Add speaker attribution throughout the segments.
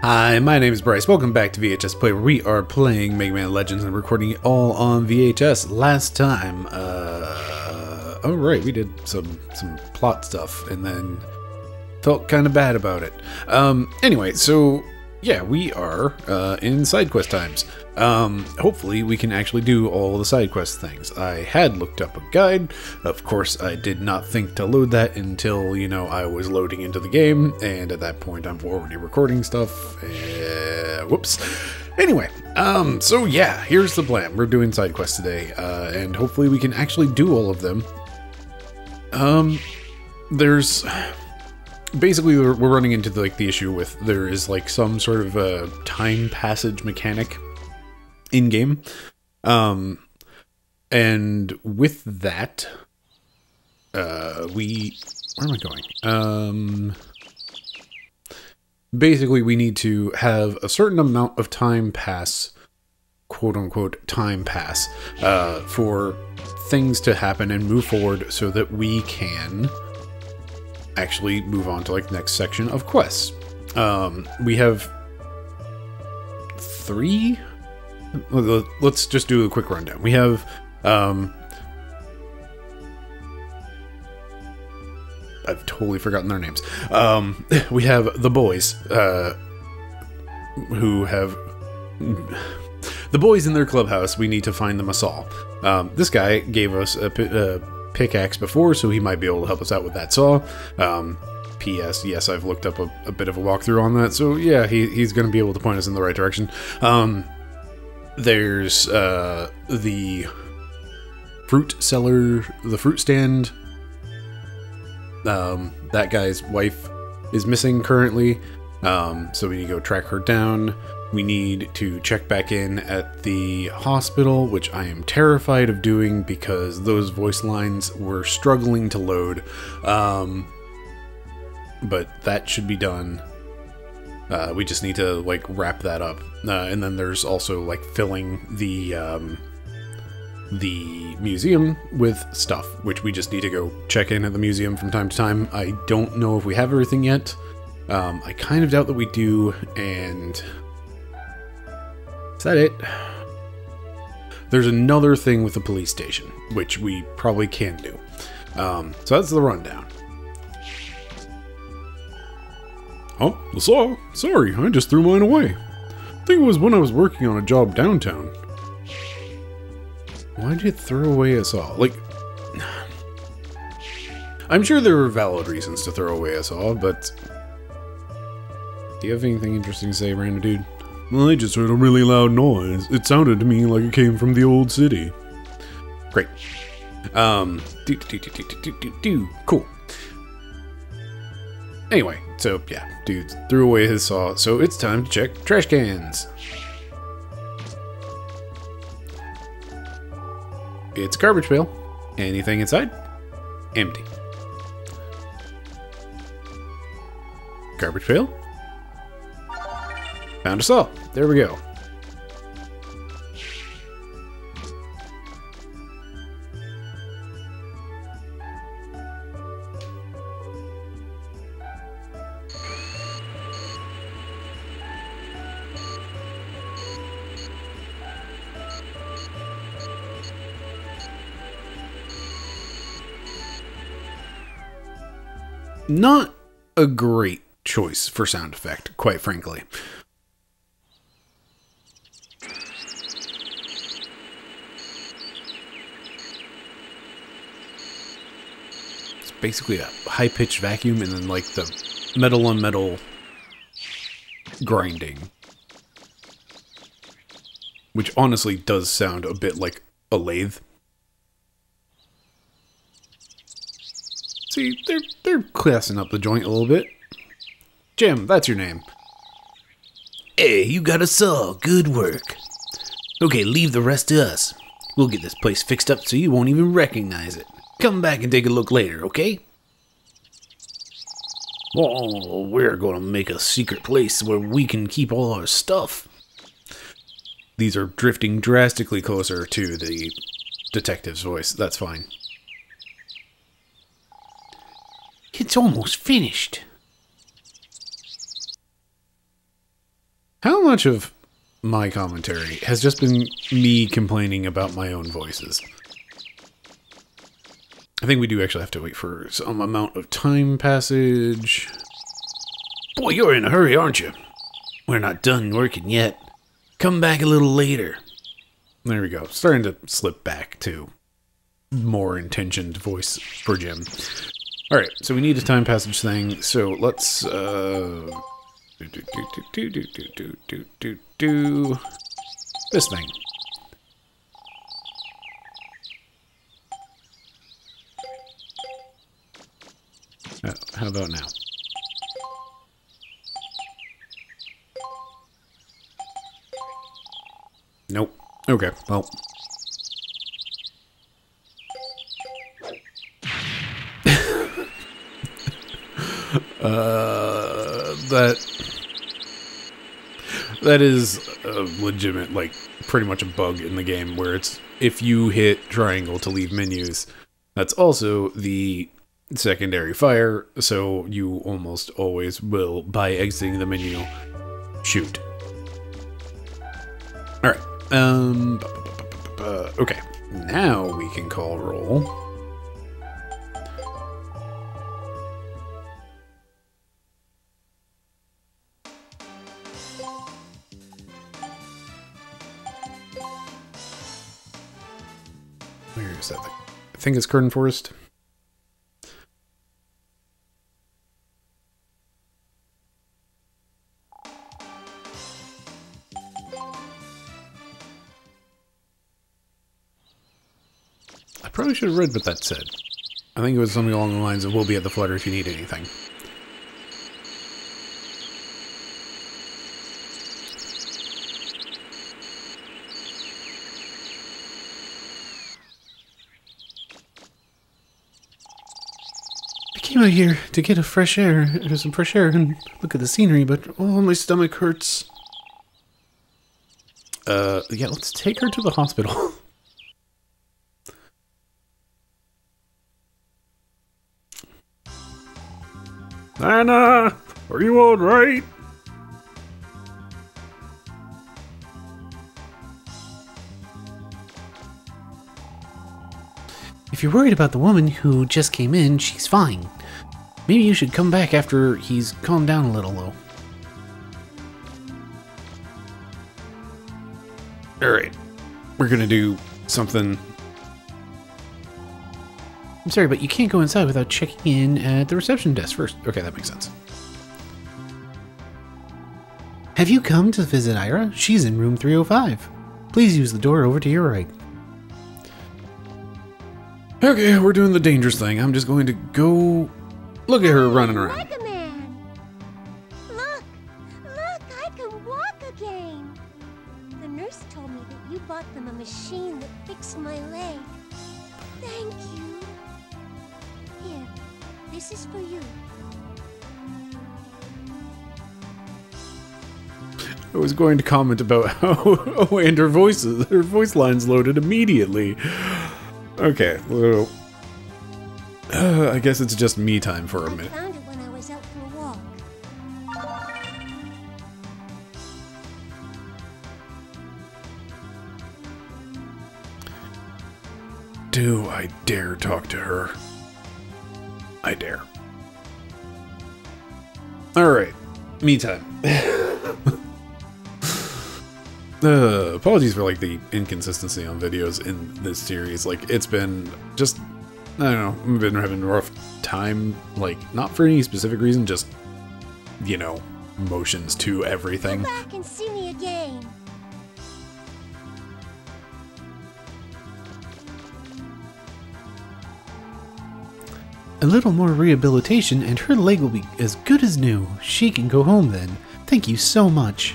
Speaker 1: Hi, my name is Bryce. Welcome back to VHS Play, where we are playing Mega Man Legends and recording it all on VHS. Last time, uh, oh right, we did some some plot stuff, and then felt kind of bad about it. Um, anyway, so yeah, we are uh, in side quest times. Um, hopefully, we can actually do all the side quest things. I had looked up a guide. Of course, I did not think to load that until, you know, I was loading into the game, and at that point, I'm already recording stuff. Uh, whoops. Anyway, um, so yeah, here's the plan. We're doing side quests today, uh, and hopefully, we can actually do all of them. Um, there's basically we're, we're running into the, like the issue with there is like some sort of a time passage mechanic in game um and with that uh we where am i going? Um basically we need to have a certain amount of time pass quote unquote time pass uh for things to happen and move forward so that we can actually move on to like next section of quests. Um, we have three. Let's just do a quick rundown. We have um, I've totally forgotten their names. Um, we have the boys uh, who have the boys in their clubhouse. We need to find them a saw. Um, this guy gave us a, a pickaxe before, so he might be able to help us out with that saw. Um, P.S. Yes, I've looked up a, a, bit of a walkthrough on that, so yeah, he, he's going to be able to point us in the right direction. Um, there's uh, the fruit seller, the fruit stand. Um, that guy's wife is missing currently, um, so we need to go track her down. We need to check back in at the hospital, which I am terrified of doing because those voice lines were struggling to load. Um, but that should be done. Uh, we just need to like wrap that up, uh, and then there's also like filling the um, the museum with stuff, which we just need to go check in at the museum from time to time. I don't know if we have everything yet. Um, I kind of doubt that we do, and is that it? There's another thing with the police station, which we probably can do. Um, so that's the rundown. Oh, the saw. Sorry, I just threw mine away. I think it was when I was working on a job downtown. Why'd you throw away a saw? Like, I'm sure there were valid reasons to throw away a saw, but... Do you have anything interesting to say, random dude?
Speaker 2: I just heard a really loud noise. It sounded to me like it came from the old city.
Speaker 1: Great. Um, do, do, do, do, do, do, do. Cool. Anyway, so yeah, dude threw away his saw, so it's time to check trash cans. It's a garbage pail. Anything inside? Empty. Garbage pail? Found a saw. There we go. Not a great choice for sound effect, quite frankly. Basically a high pitched vacuum and then like the metal on metal grinding. Which honestly does sound a bit like a lathe. See, they're they're classing up the joint a little bit. Jim, that's your name.
Speaker 3: Hey, you got a saw. Good work. Okay, leave the rest to us. We'll get this place fixed up so you won't even recognize it. Come back and take a look later, okay? Oh, we're gonna make a secret place where we can keep all our stuff.
Speaker 1: These are drifting drastically closer to the detective's voice. That's fine.
Speaker 3: It's almost finished.
Speaker 1: How much of my commentary has just been me complaining about my own voices. Think we do actually have to wait for some amount of time passage.
Speaker 3: Boy, you're in a hurry, aren't you? We're not done working yet. Come back a little later.
Speaker 1: There we go. Starting to slip back to more intentioned voice for Jim. All right, so we need a time passage thing. So let's uh, do do do do do do do do do do this thing. Uh, how about now? Nope. Okay, well. uh, that that is a legitimate, like, pretty much a bug in the game where it's if you hit triangle to leave menus, that's also the secondary fire, so you almost always will, by exiting the menu, shoot. Alright. Um. Okay. Now we can call roll. Where is that thing? I think it's Cardon Forest. Should have read what that said. I think it was something along the lines of, we'll be at the flutter if you need anything. I came out here to get a fresh air, or some fresh air, and look at the scenery, but oh, my stomach hurts. Uh, yeah, let's take her to the hospital.
Speaker 2: Anna, are you alright?
Speaker 3: If you're worried about the woman who just came in, she's fine. Maybe you should come back after he's calmed down a little, though.
Speaker 1: Alright. We're gonna do something.
Speaker 3: I'm sorry, but you can't go inside without checking in at the reception desk first.
Speaker 1: Okay, that makes sense.
Speaker 3: Have you come to visit Ira? She's in room 305. Please use the door over to your right.
Speaker 1: Okay, we're doing the dangerous thing. I'm just going to go look at her running around.
Speaker 4: Look! Look! I can walk again! The nurse told me that you bought them a machine that fixed my leg. Thank you. This is for you.
Speaker 1: I was going to comment about how oh, and her voices, her voice lines loaded immediately. Okay, well, uh, I guess it's just me time for a minute.
Speaker 4: found it when I was out for a walk.
Speaker 1: Do I dare talk to her? I dare. Alright, me time. uh, apologies for like the inconsistency on videos in this series. Like it's been just I don't know, I've been having a rough time, like not for any specific reason, just you know, motions to everything.
Speaker 3: Little more rehabilitation and her leg will be as good as new. She can go home then. Thank you so much.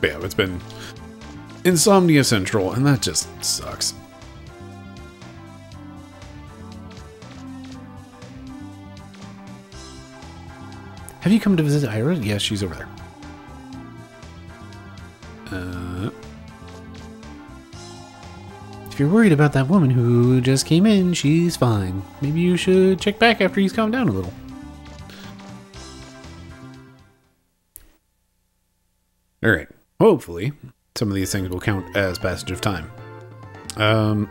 Speaker 1: But yeah, it's been Insomnia Central, and that just sucks.
Speaker 3: Have you come to visit Ira?
Speaker 1: Yes, she's over there. You're worried about that woman who just came in, she's fine. Maybe you should check back after he's calmed down a little. Alright. Hopefully, some of these things will count as passage of time. Um,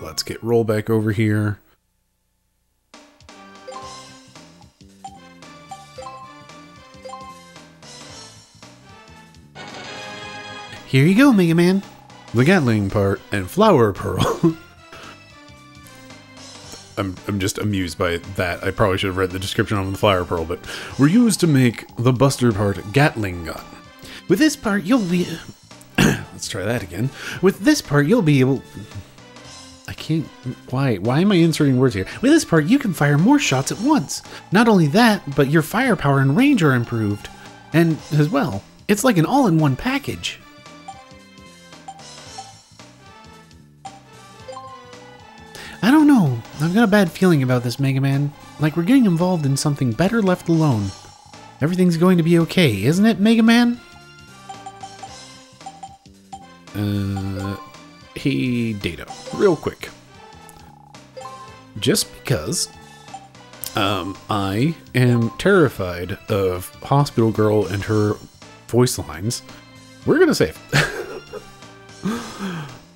Speaker 1: let's get roll back over here. Here you go, Mega Man. The Gatling part and Flower Pearl. I'm, I'm just amused by that. I probably should have read the description on the Flower Pearl, but were used to make the Buster part Gatling gun. With this part, you'll be. Let's try that again. With this part, you'll be able. I can't. Why? Why am I inserting words here? With this part, you can fire more shots at once. Not only that, but your firepower and range are improved. And as well, it's like an all in one package. I don't know. I've got a bad feeling about this, Mega Man. Like we're getting involved in something better left alone. Everything's going to be okay, isn't it, Mega Man? Uh, hey, Data, real quick. Just because um, I am terrified of Hospital Girl and her voice lines, we're gonna save.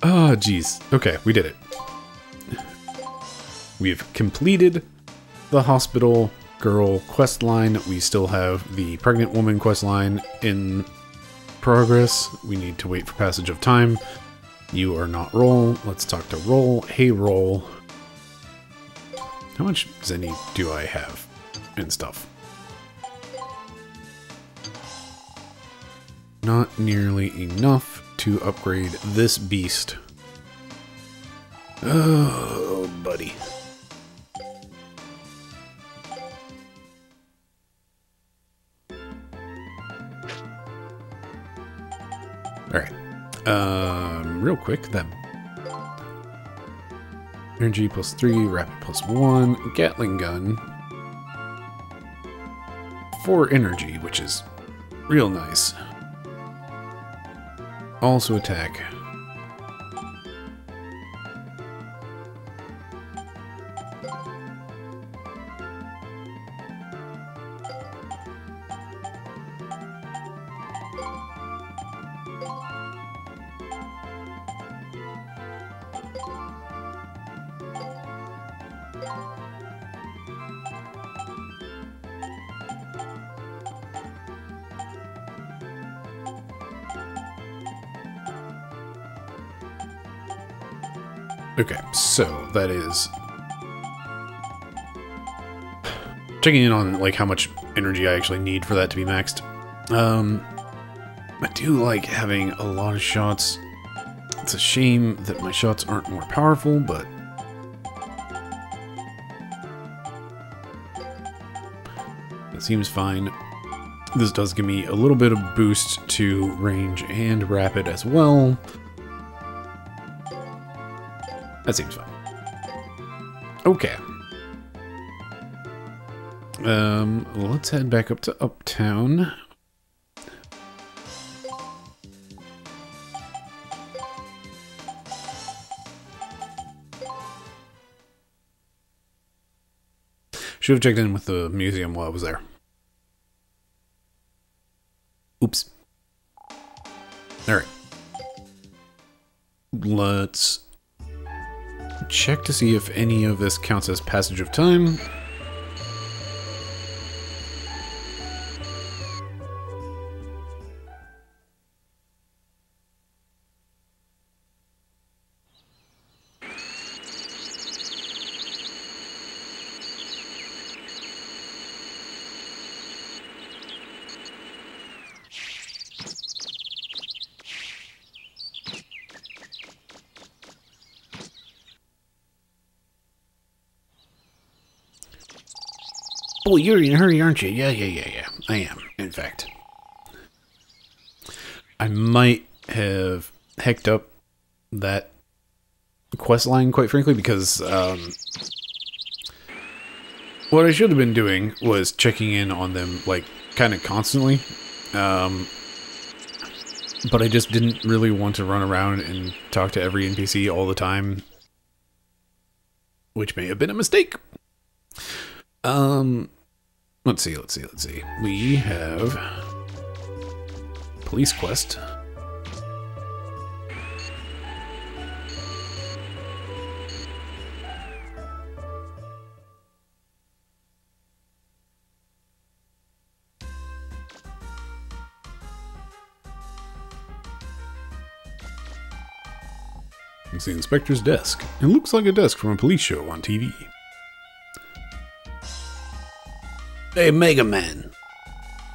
Speaker 1: oh, jeez. Okay, we did it. We've completed the hospital girl quest line. We still have the pregnant woman quest line in progress. We need to wait for passage of time. You are not roll. Let's talk to roll. Hey, roll. How much Zenny do I have and stuff? Not nearly enough to upgrade this beast. Oh, quick, that energy plus three, rapid plus one, Gatling gun. Four energy, which is real nice. Also attack. Okay, so that is checking in on like how much energy I actually need for that to be maxed. Um, I do like having a lot of shots. It's a shame that my shots aren't more powerful, but it seems fine. This does give me a little bit of boost to range and rapid as well. That seems fine. Okay. Um, let's head back up to Uptown. Should have checked in with the museum while I was there. Oops. Alright. Let's check to see if any of this counts as passage of time. You're in a hurry, aren't you? Yeah, yeah, yeah, yeah. I am, in fact. I might have hecked up that quest line, quite frankly, because um,
Speaker 5: What I should have been doing was checking in on them, like, kind of constantly. Um, but I just didn't really want to run around and talk to every NPC all the time, which may have been a mistake. Um, let's see, let's see, let's see. We have police quest. It's the inspector's desk. It looks like a desk from a police show on TV.
Speaker 6: Hey, Mega Man.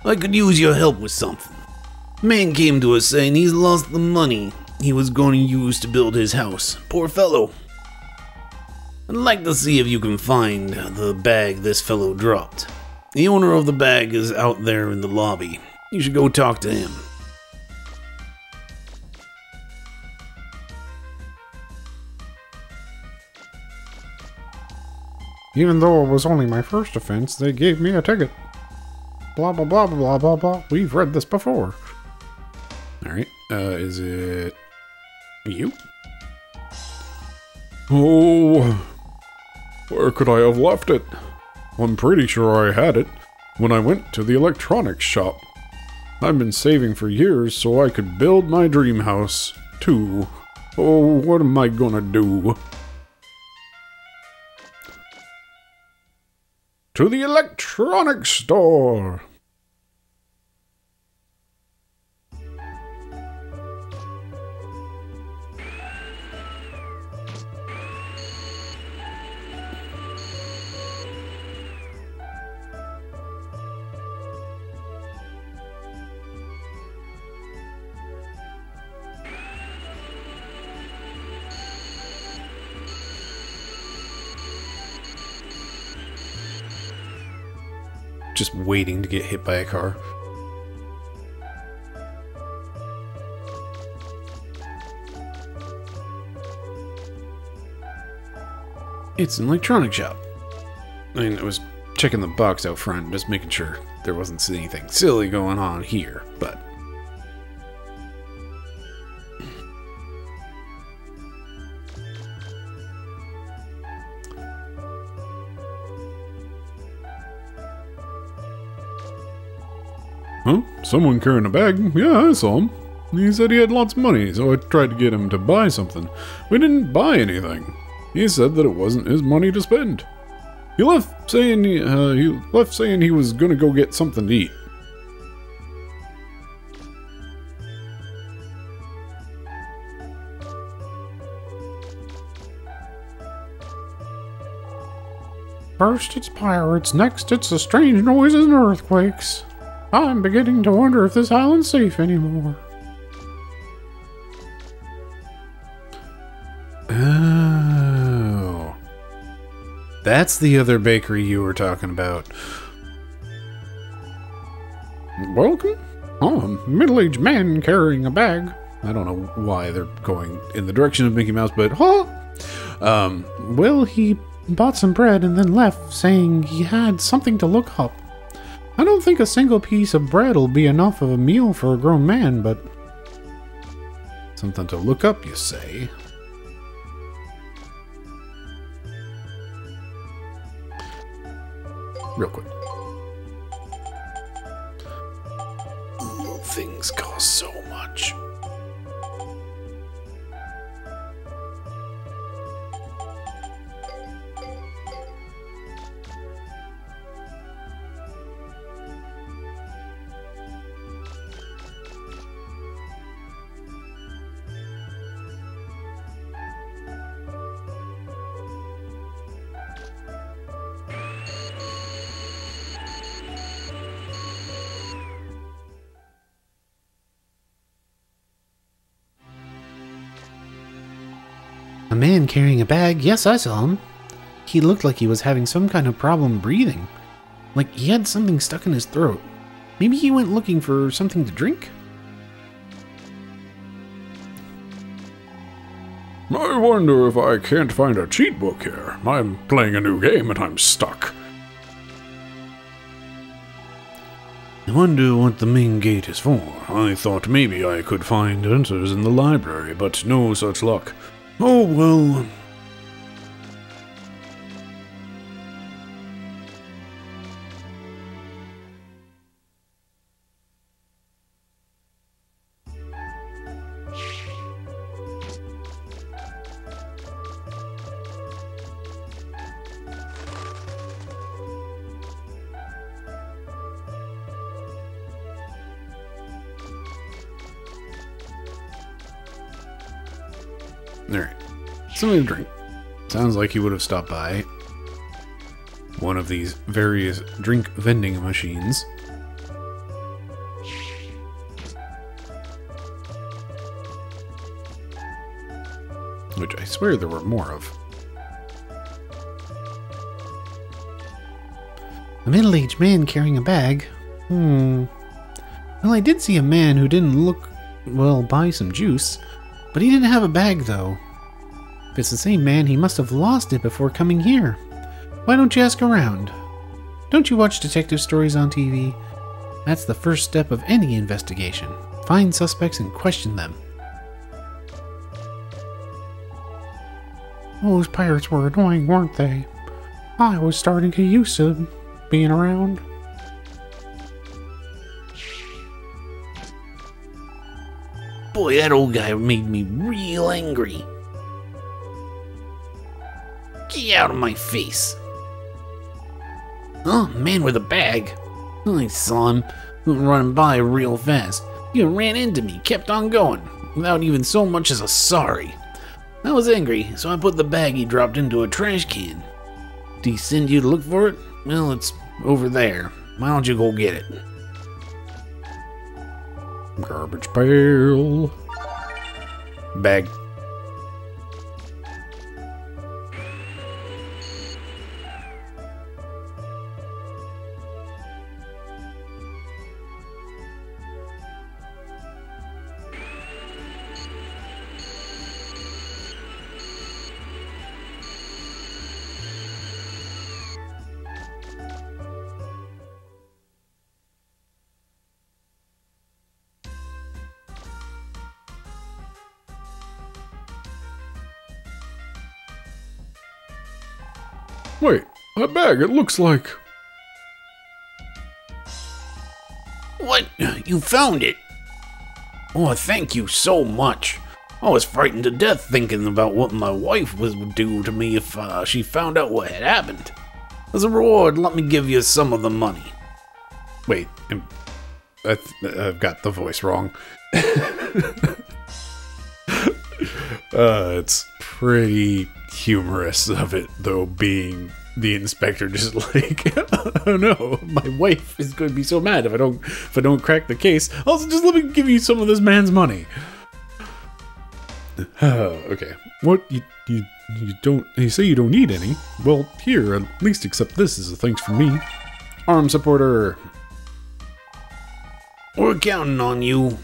Speaker 6: I could use your help with something. Man came to us saying he's lost the money he was going to use to build his house. Poor fellow. I'd like to see if you can find the bag this fellow dropped. The owner of the bag is out there in the lobby. You should go talk to him.
Speaker 1: Even though it was only my first offense, they gave me a ticket. Blah blah blah blah blah blah. We've read this before.
Speaker 5: Alright, uh, is it you?
Speaker 1: Oh, where could I have left it? I'm pretty sure I had it when I went to the electronics shop. I've been saving for years so I could build my dream house, too. Oh, what am I gonna do? To the electronics store!
Speaker 5: Waiting to get hit by a car. It's an electronic shop. I mean, I was checking the box out front, just making sure there wasn't anything silly going on here, but
Speaker 1: Someone carrying a bag? Yeah, I saw him. He said he had lots of money, so I tried to get him to buy something. We didn't buy anything. He said that it wasn't his money to spend. He left saying he, uh, he left saying he was gonna go get something to eat. First it's pirates, next it's the strange noises and earthquakes. I'm beginning to wonder if this island's safe anymore.
Speaker 5: Oh. That's the other bakery you were talking about.
Speaker 1: Welcome? Oh, a middle-aged man carrying a bag.
Speaker 5: I don't know why they're going in the direction of Mickey Mouse, but huh? Um,
Speaker 1: Well, he bought some bread and then left, saying he had something to look up. I don't think a single piece of bread will be enough of a meal for a grown man, but
Speaker 5: something to look up, you say? Real quick.
Speaker 6: carrying a bag. Yes, I saw him. He looked like he was having some kind of problem breathing. Like he had something stuck in his throat. Maybe he went looking for something to drink?
Speaker 1: I wonder if I can't find a cheat book here. I'm playing a new game and I'm stuck.
Speaker 2: I wonder what the main gate is for. I thought maybe I could find answers in the library, but no such luck. Oh well.
Speaker 1: Sounds like he would have stopped by one of these various drink vending machines. Which I swear there were more of. A middle aged man carrying a bag. Hmm. Well, I did see a man who didn't look, well, buy some juice. But he didn't have a bag, though. If it's the same man, he must have lost it before coming here. Why don't you ask around? Don't you watch detective stories on TV? That's the first step of any investigation. Find suspects and question them. Oh, those pirates were annoying, weren't they? I was starting to get used to being around.
Speaker 3: Boy, that old guy made me real angry. Out of my face. Oh, man with a bag. I saw him running by real fast. He ran into me, kept on going, without even so much as a sorry. I was angry, so I put the bag he dropped into a trash can. Did he send you to look for it? Well, it's over there. Why don't you go get it?
Speaker 1: Garbage pail. Bag.
Speaker 2: Bag, it looks like.
Speaker 3: What? You found it? Oh, thank you so much. I was frightened to death thinking about what my wife would do to me if uh, she found out what had happened. As a reward, let me give you some of the money.
Speaker 1: Wait, I I've got the voice wrong. uh, it's pretty humorous of it, though, being the inspector just like, oh no, my wife is going to be so mad if I don't if I don't crack the case. Also, just let me give you some of this man's money. Oh, okay, what you you you don't you say you don't need any? Well, here at least accept this as a thanks from me. Arm supporter.
Speaker 3: We're counting on you.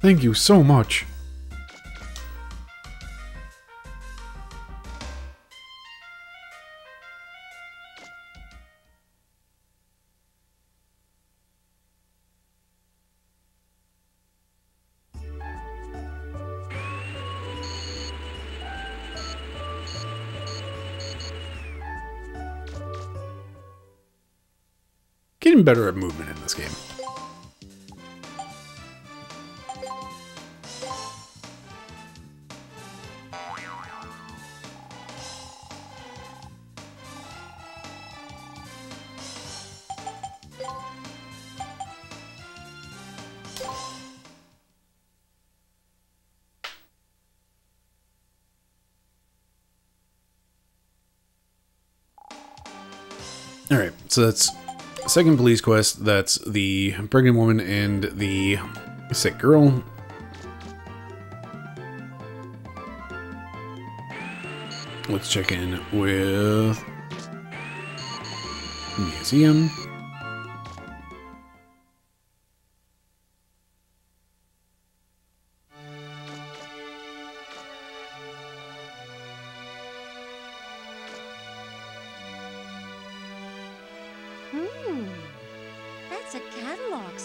Speaker 2: Thank you so much.
Speaker 1: Getting better at movement in this game. All right, so that's second police quest. That's the pregnant woman and the sick girl. Let's check in with museum.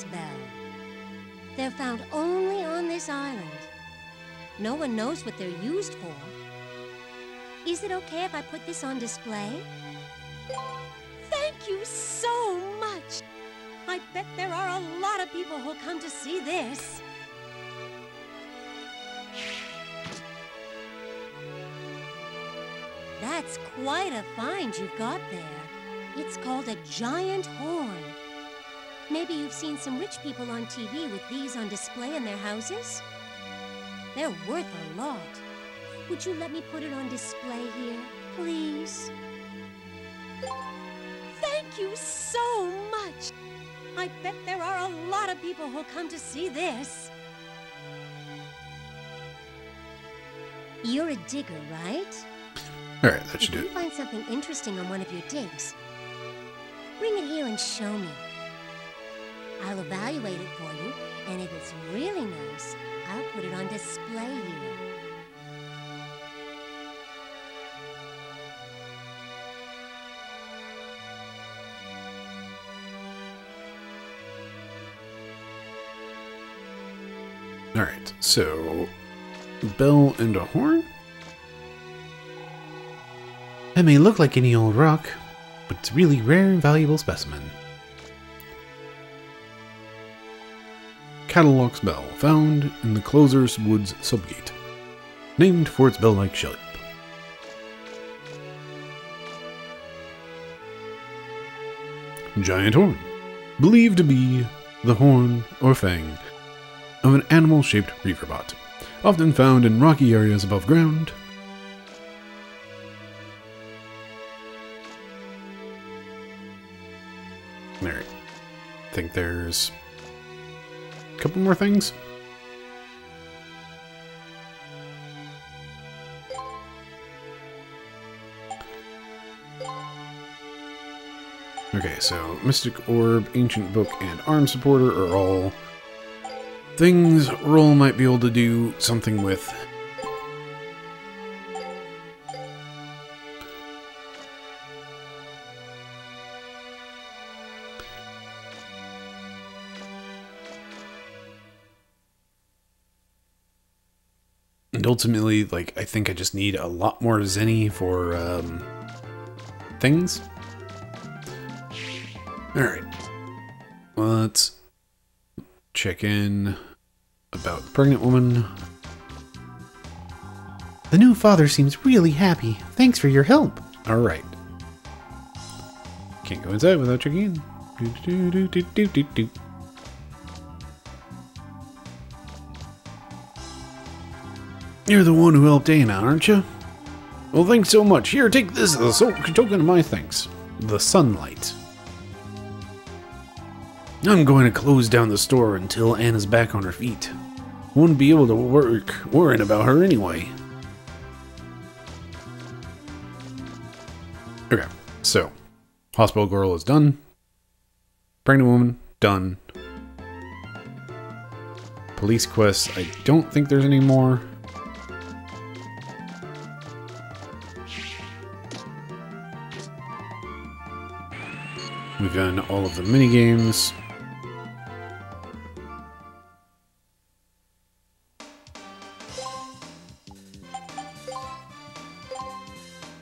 Speaker 4: Bell. They're found only on this island. No one knows what they're used for. Is it okay if I put this on display? Thank you so much! I bet there are a lot of people who'll come to see this. That's quite a find you've got there. It's called a giant horn. Maybe you've seen some rich people on TV with these on display in their houses? They're worth a lot. Would you let me put it on display here, please? Thank you so much! I bet there are a lot of people who'll come to see this. You're a digger, right?
Speaker 1: Alright, that
Speaker 4: If
Speaker 1: should do
Speaker 4: you
Speaker 1: it.
Speaker 4: find something interesting on one of your digs, bring it here and show me. I'll evaluate it for you, and if it's really nice, I'll put it on display here.
Speaker 1: Alright, so. Bell and a horn? That may look like any old rock, but it's a really rare and valuable specimen. Kattelox bell, found in the Clozer's Woods subgate, named for its bell-like shape. Giant horn, believed to be the horn or fang of an animal-shaped reaverbot, often found in rocky areas above ground. Think there's couple more things. Okay, so Mystic Orb, Ancient Book, and Arm Supporter are all things Roll might be able to do something with. Ultimately, like, I think I just need a lot more Zenny for, um, things. Alright. Let's check in about pregnant woman. The new father seems really happy. Thanks for your help. Alright. Can't go inside without checking in. Do, do, do, do, do, do, do. You're the one who helped Anna, aren't you? Well, thanks so much. Here, take this as a token of my thanks. The sunlight. I'm going to close down the store until Anna's back on her feet. Wouldn't be able to work worrying about her anyway. Okay, so hospital girl is done. Pregnant woman done. Police quests. I don't think there's any more. Done all of the mini games.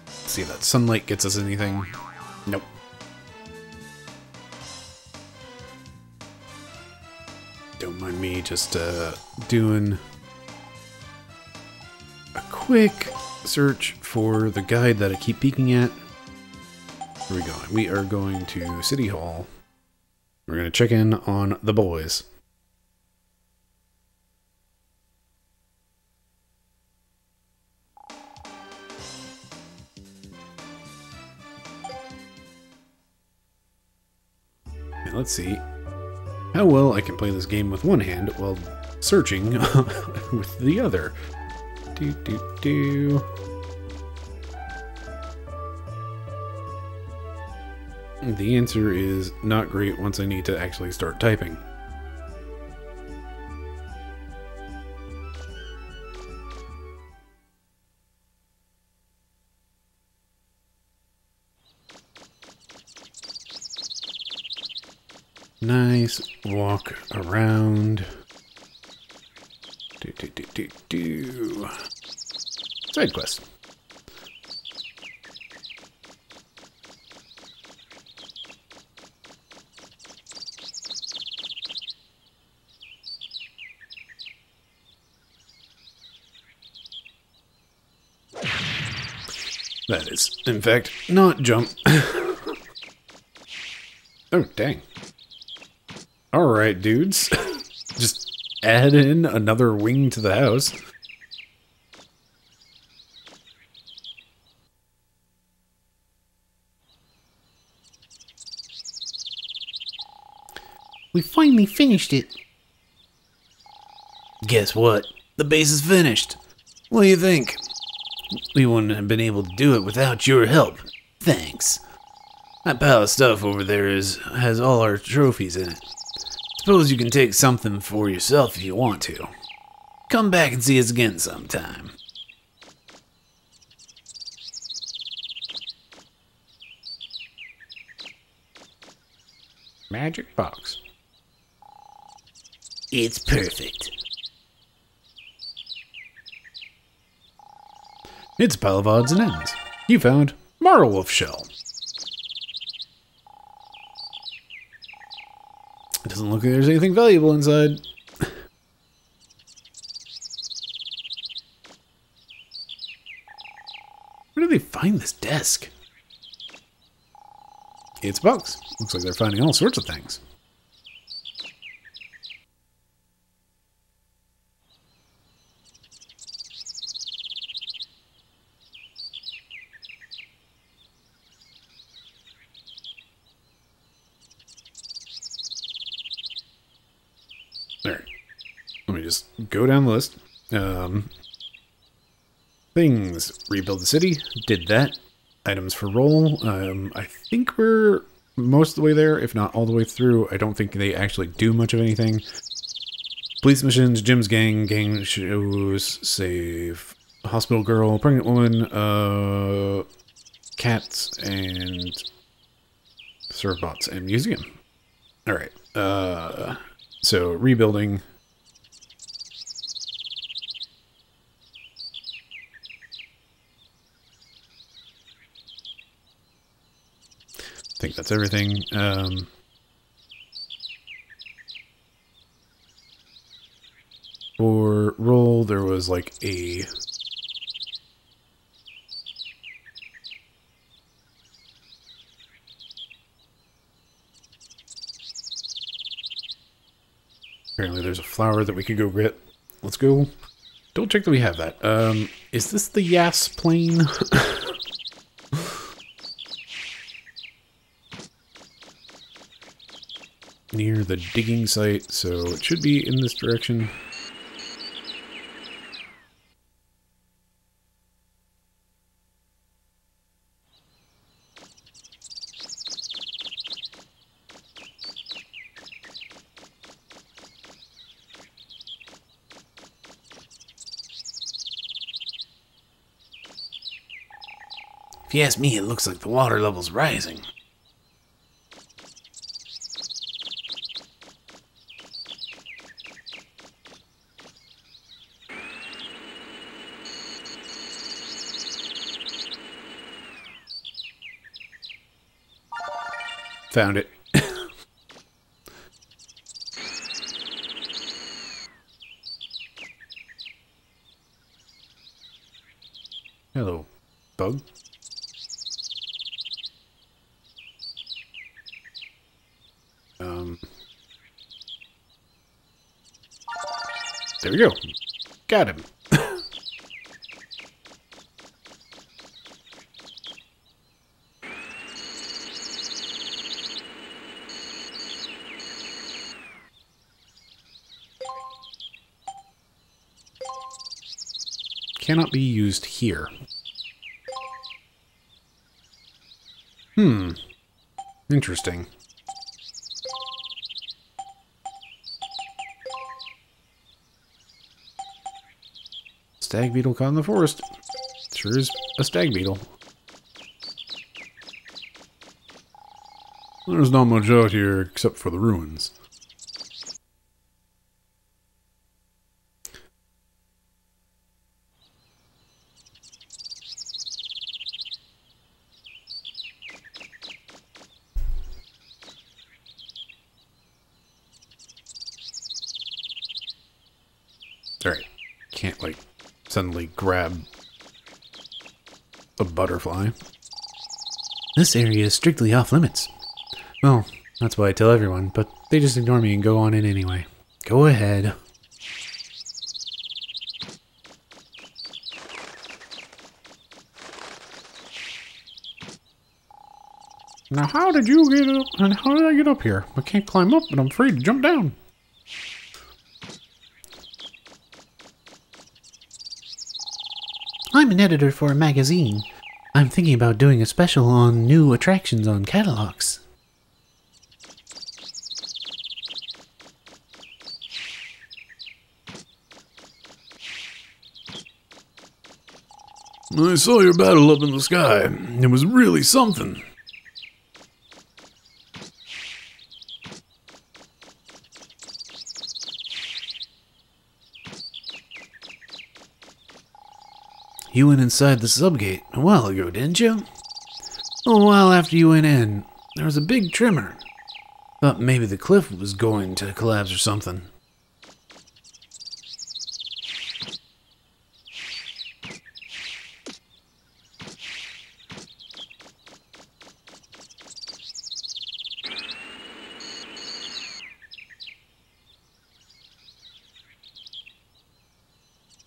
Speaker 1: See if that sunlight gets us anything. Nope. Don't mind me just uh, doing a quick search for the guide that I keep peeking at. Where are we going? We are going to City Hall. We're going to check in on the boys. And let's see how well I can play this game with one hand while searching with the other. Do do do. The answer is not great once I need to actually start typing. Nice walk around. Do, do, do, do, do. Side quest. That is, in fact, not jump. oh, dang. Alright, dudes. Just add in another wing to the house. We finally finished it.
Speaker 3: Guess what? The base is finished. What do you think? We wouldn't have been able to do it without your help. Thanks. That pile of stuff over there is has all our trophies in it. Suppose you can take something for yourself if you want to. Come back and see us again sometime.
Speaker 1: Magic box.
Speaker 3: It's perfect.
Speaker 1: It's pile of odds and ends. You found Marlwolf shell. It doesn't look like there's anything valuable inside. Where did they find this desk? It's box. Looks like they're finding all sorts of things. Alright. Let me just go down the list. Um, things. Rebuild the city. Did that. Items for roll. Um, I think we're most of the way there, if not all the way through. I don't think they actually do much of anything. Police missions, Jim's gang, gang shows, save, hospital girl, pregnant woman, uh, cats, and serve bots and museum. All right. Uh, so rebuilding. Think that's everything. Um, for roll, there was like a Apparently there's a flower that we could go get. Let's go. Don't check that we have that. Um, is this the Yass plain? Near the digging site, so it should be in this direction.
Speaker 3: If you ask me, it looks like the water level's rising.
Speaker 1: Found it. Hello, bug. Um, there we go. Got him. Cannot be used here. Hmm. Interesting. Stag beetle caught in the forest. Sure is a stag beetle.
Speaker 2: There's not much out here except for the ruins.
Speaker 1: Alright. Can't, like, suddenly grab a butterfly. This area is strictly off limits. Well, that's why I tell everyone, but they just ignore me and go on in anyway. Go ahead.
Speaker 2: Now, how did you get up? And how did I get up here? I can't climb up, but I'm afraid to jump down.
Speaker 1: I'm an editor for a magazine. I'm thinking about doing a special on new attractions on Kattelox.
Speaker 3: I saw your battle up in the sky. It was really something.
Speaker 1: You went inside the subgate a while ago, didn't you? A while after you went in, there was a big tremor. Thought maybe the cliff was going to collapse or something.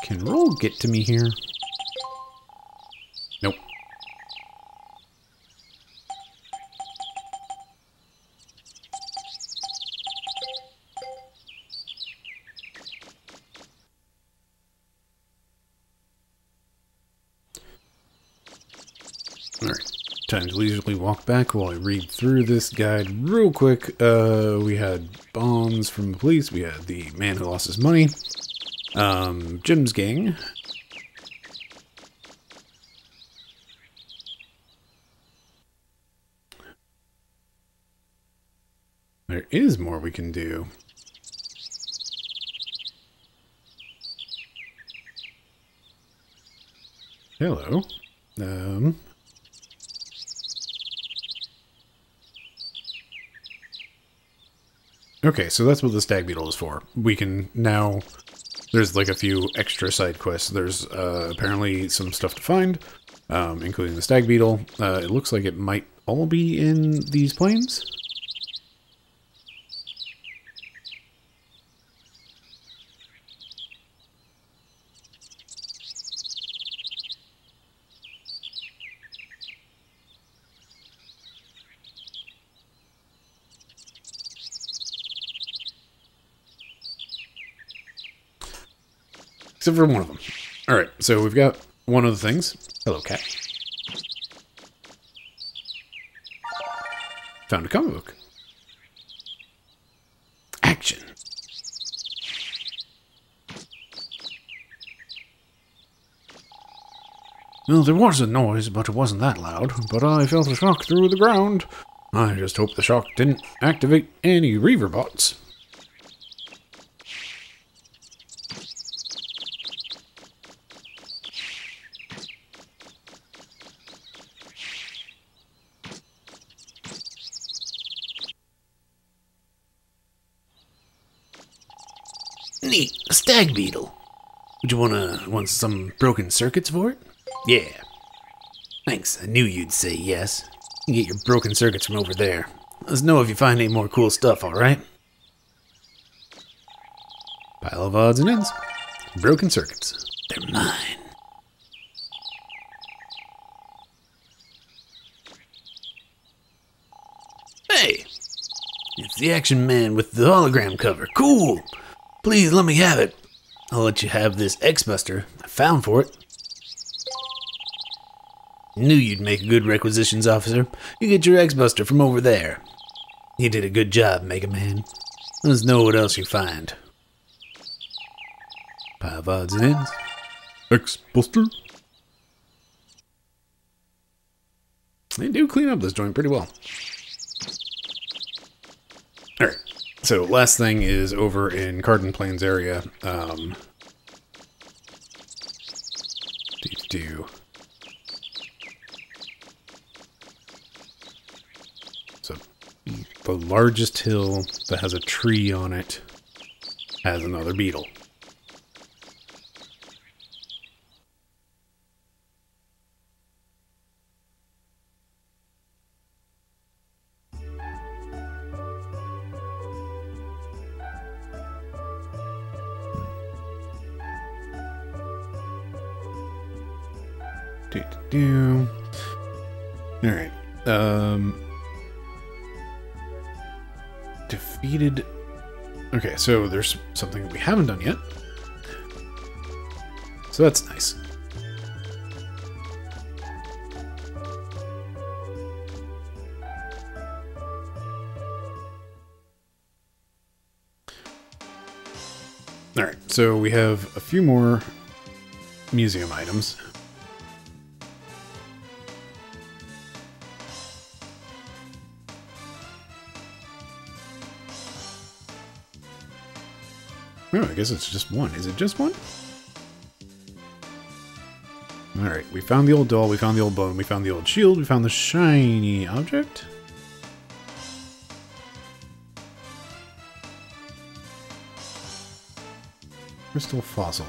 Speaker 1: Can roll get to me here? Nope. Alright, time to leisurely walk back while I read through this guide real quick. Uh, we had bombs from the police, we had the man who lost his money, um, Jim's gang, There is more we can do. Hello. Um. Okay, so that's what the stag beetle is for. We can now. There's like a few extra side quests. There's uh, apparently some stuff to find, um, including the stag beetle. Uh, it looks like it might all be in these plains. Except for one of them. Alright, so we've got one of the things. Hello, cat. Found a comic book. Action. Well, there was a noise, but it wasn't that loud. But I felt a shock through the ground. I just hope the shock didn't activate any Reaver bots. Neat, a stag beetle. Would you wanna want some broken circuits for it? Yeah. Thanks. I knew you'd say yes. You can get your broken circuits from over there. Let us know if you find any more cool stuff, alright? Pile of odds and ends. Broken circuits. They're mine. Hey! It's the action man with the hologram cover. Cool! Please let me have it. I'll let you have this X-Buster I found for it. Knew you'd make a good requisitions officer. You get your X-Buster from over there. You did a good job, Mega Man. Let us know what else you find. Of odds and ends.
Speaker 2: X-Buster?
Speaker 1: They do clean up this joint pretty well. All right. So last thing is over in Carden Plains area. Um, do do. So the largest hill that has a tree on it has another beetle. So there's something we haven't done yet. So that's nice. All right, so we have a few more museum items. Oh, I guess it's just one. Is it just one? Alright, we found the old doll, we found the old bone, we found the old shield, we found the shiny object. Crystal fossil.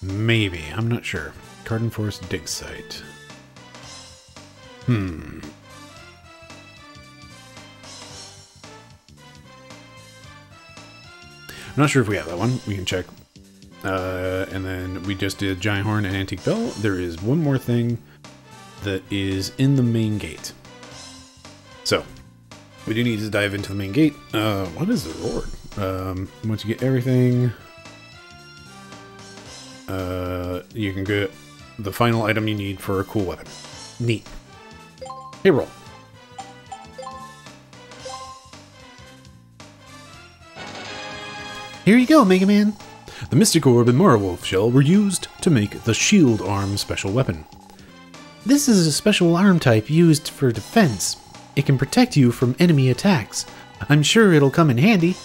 Speaker 1: Maybe, I'm not sure. Cardon Forest dig site. Hmm. I'm not sure if we have that one. We can check. Uh, and then we just did Giant Horn and Antique Bell. There is one more thing that is in the main gate. So, we do need to dive into the main gate. Uh, what is the reward? Um, once you get everything, uh, you can get the final item you need for a cool weapon. Neat. Hey, roll. Here you go, Mega Man. The Mystic Orb and Wolf shell were used to make the Shield Arm special weapon. This is a special arm type used for defense. It can protect you from enemy attacks. I'm sure it'll come in handy.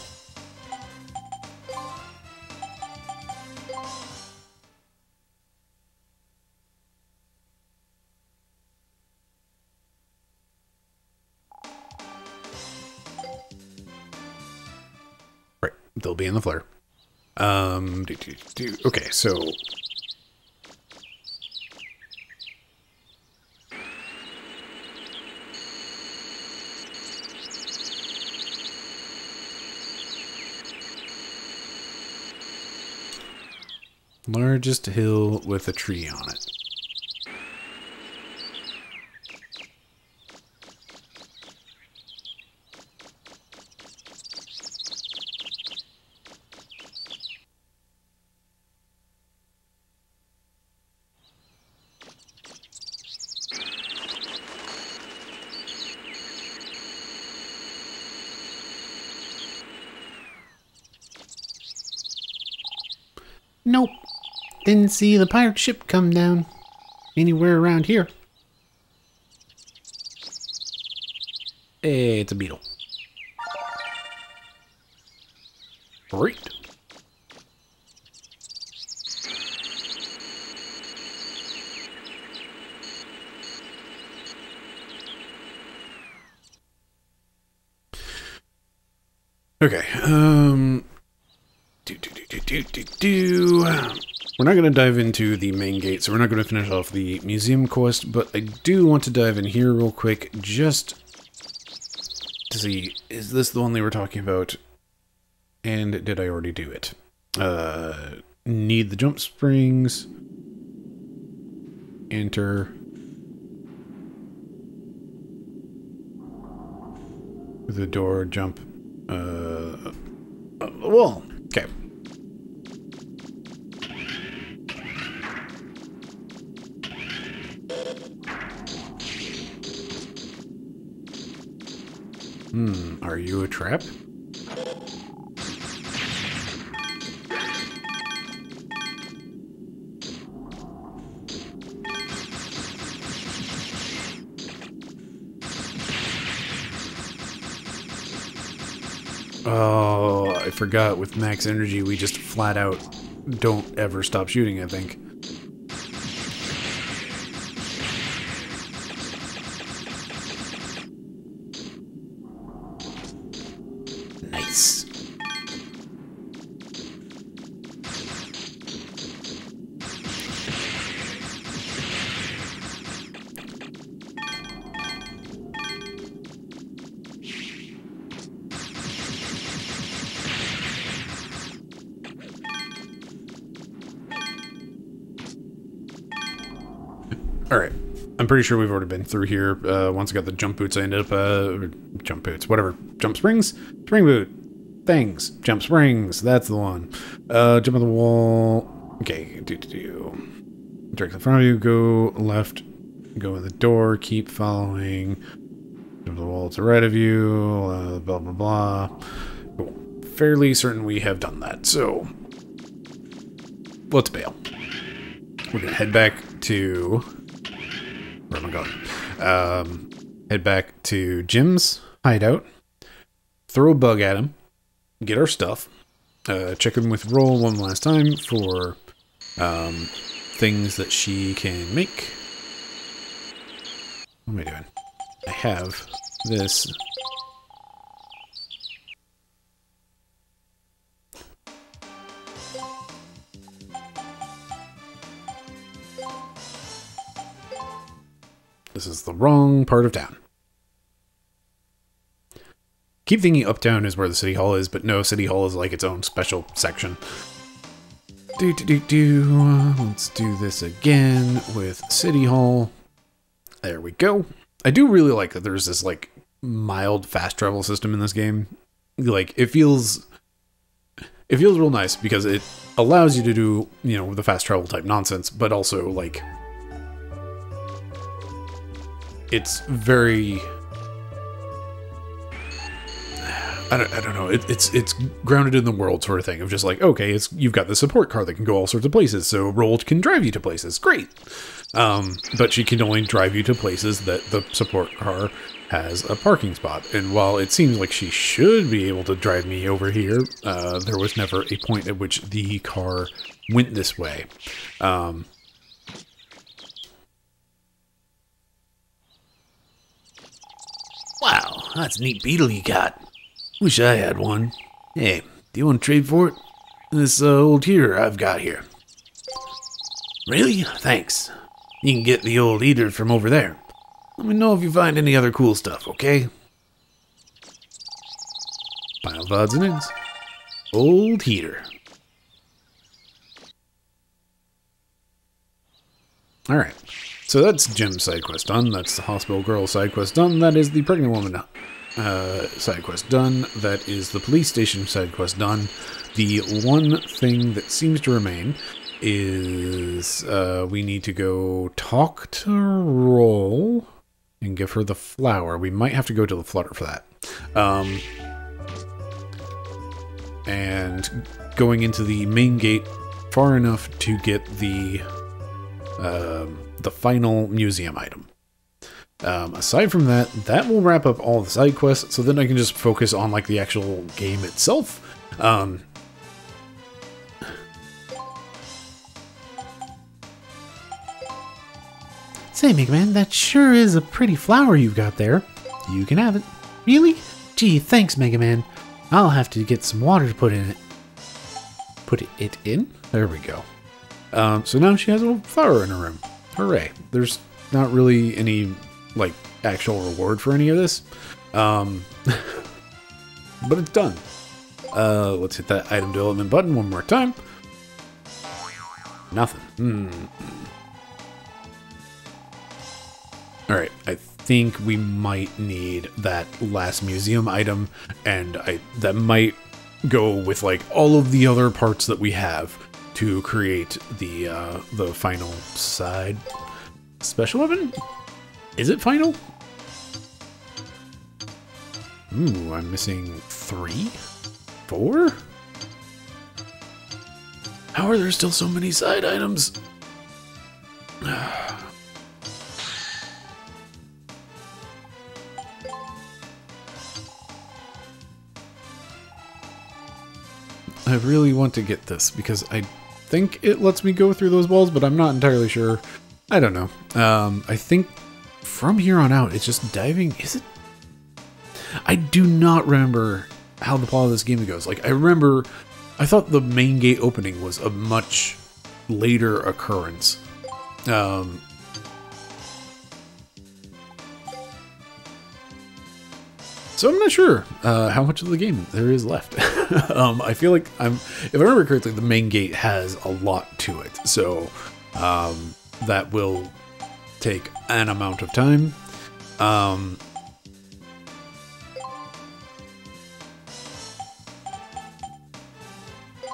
Speaker 1: Do, do, do. okay, so largest hill with a tree on it. Nope. Didn't see the pirate ship come down anywhere around here. Hey, it's a beetle. Great. Okay, um, do, do, do, do, do, do, do. We're not going to dive into the main gate, so we're not going to finish off the museum quest, but I do want to dive in here real quick just to see, is this the one they were talking about? And did I already do it? Uh, need the jump springs. Enter. The door, jump. Uh, uh, wall. Hmm, are you a trap? Oh, I forgot with max energy we just flat out don't ever stop shooting, I think. I'm pretty sure we've already been through here. Uh, once I got the jump boots, I ended up, uh, jump boots, whatever. Jump springs? Spring boot. Things. Jump springs. That's the one. Uh, jump on the wall. Okay, do, do, do. Directly in front of you, go left, go in the door, keep following. Jump the wall to the right of you, uh, blah, blah, blah. Cool. Fairly certain we have done that, so let's bail. We're gonna head back to Um, head back to Jim's hideout, throw a bug at him, get our stuff, uh, check in with Roll one last time for um, things that she can make. What am I doing? I have this. This is the wrong part of town. Keep thinking uptown is where the city hall is, but no, city hall is like its own special section. Do do do do. Let's do this again with city hall. There we go. I do really like that there's this like mild fast travel system in this game. Like it feels it feels real nice because it allows you to do, you know, the fast travel type nonsense, but also like it's very I don't, I don't know. It, it's it's grounded in the world sort of thing of just like okay, it's you've got the support car that can go all sorts of places, so Roll can drive you to places. Great, um, but she can only drive you to places that the support car has a parking spot. And while it seems like she should be able to drive me over here, uh, there was never a point at which the car went this way. Um,
Speaker 3: Wow, that's a neat beetle you got. Wish I had one. Hey, do you want to trade for it? This uh, old heater I've got here. Really? Thanks. You can get the old heater from over there. Let me know if you find any other cool stuff, okay?
Speaker 1: pile of odds and ends. Old heater. All right. So that's Jim's side quest done. That's the hospital girl side quest done. That is the pregnant woman uh, side quest done. That is the police station side quest done. The one thing that seems to remain is uh, we need to go talk to Roll and give her the flower. We might have to go to the flutter for that. Um, and going into the main gate far enough to get the um, the final museum item. Um, aside from that, that will wrap up all the side quests. So then I can just focus on like the actual game itself. Um, Say, Mega Man, that sure is a pretty flower you've got there. You can have it. Really? Gee, thanks, Mega Man. I'll have to get some water to put in it. Put it in? There we go. Um, so now she has a flower in her room. Hooray. There's not really any, like, actual reward for any of this. Um, but it's done. Uh, let's hit that item development button one more time. Nothing. Hmm. Alright, I think we might need that last museum item, and I that might go with like all of the other parts that we have to create the uh, the final side special weapon. Is it final? Ooh, I'm missing three, four. How are there still so many side items? I really want to get this because I think it lets me go through those walls, but I'm not entirely sure. I don't know. Um, I think from here on out, it's just diving. Is it? I do not remember how the plot of this game goes. Like, I remember, I thought the main gate opening was a much later occurrence. Um, So I'm not sure uh, how much of the game there is left. um, I feel like I'm, if I remember correctly, the main gate has a lot to it. So um, that will take an amount of time. Um,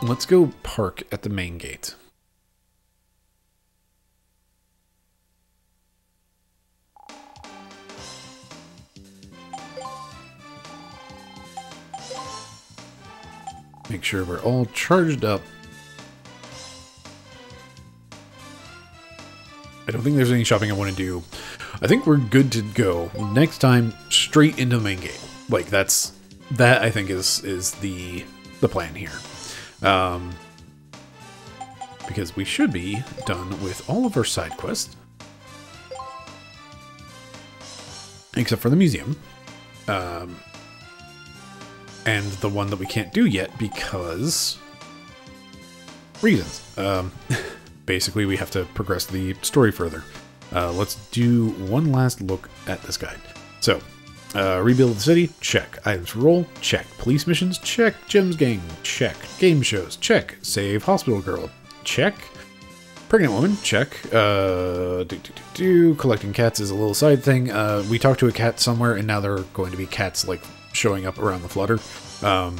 Speaker 1: let's go park at the main gate. Make sure we're all charged up. I don't think there's any shopping I want to do. I think we're good to go. Next time, straight into the main game. Like that's that I think is is the the plan here. Um, because we should be done with all of our side quests, except for the museum. Um, and the one that we can't do yet because reasons. Um, basically, we have to progress the story further. Uh, let's do one last look at this guide. So, uh, rebuild the city, check. Items roll, check. Police missions, check. Jim's gang, check. Game shows, check. Save hospital girl, check. Pregnant woman, check. Uh, do, do, do, do. Collecting cats is a little side thing. Uh, we talked to a cat somewhere, and now there are going to be cats like showing up around the flutter. Um,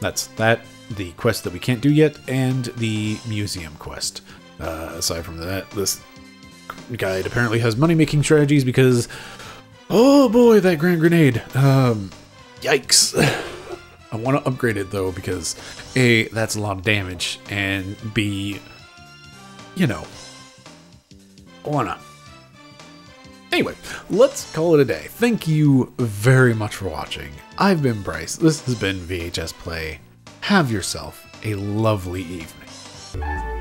Speaker 1: that's that. The quest that we can't do yet, and the museum quest. Uh, aside from that, this guide apparently has money making strategies because, oh boy, that grand grenade. Um, yikes. I want to upgrade it though because A, that's a lot of damage, and B, you know, why not? Anyway, let's call it a day. Thank you very much for watching. I've been Bryce. This has been VHS Play. Have yourself a lovely evening.